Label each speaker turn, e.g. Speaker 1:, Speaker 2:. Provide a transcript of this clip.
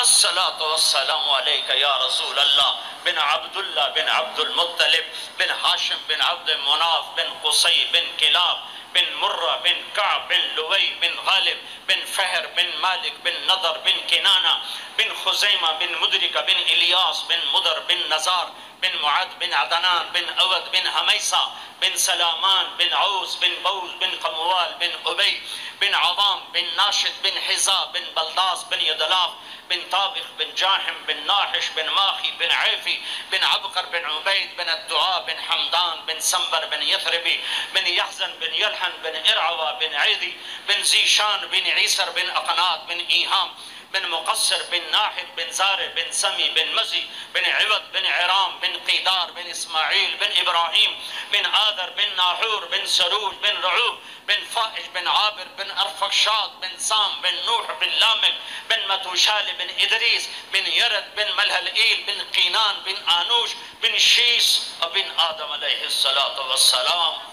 Speaker 1: الصلاة والسلام عليك يا رسول الله. بن عبد الله بن عبد المطلب بن هاشم بن عبد مناف بن قصي بن كلاب بن مرة بن كعب بن لوي بن غالب بن فهر بن مالك بن نضر بن كنانة بن خزيمة بن مدركة بن إلياس بن مدر بن نزار بن معد بن عدنان بن أود بن هميسة بن سلامان بن عوز بن بوز بن قموال بن أبي بن عظام بن ناشد بن حزاب بن بلداس بن يدلاف بن طابخ بن جاحم بن ناحش بن ماخي بن عيفي بن عبقر بن عبيد بن الدعاء بن حمدان بن سنبر بن يثربي بن يحزن بن يلحن بن إرعوى بن عيدي بن زيشان بن عيسر بن أقناط بن إيهام بن مقصر بن ناحد بن زارع بن سمي بن مزي بن عوض بن عرام بن قيدار بن إسماعيل بن إبراهيم بن آذر بن ناحور بن سروج بن رعوب بن فائش بن عابر بن أرفقشاد بن سام بن نوح بن لامك بن متوشال بن إدريس بن يرد بن ملهلئيل بن قينان بن آنوش بن شيس وبن آدم عليه الصلاة والسلام.